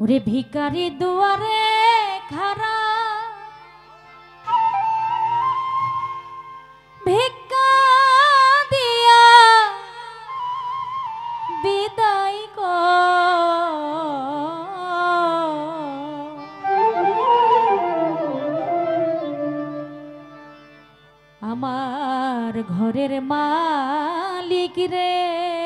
ওরে ভিকারি দুয়ারে খারা। আমার ঘরের মালিক রে।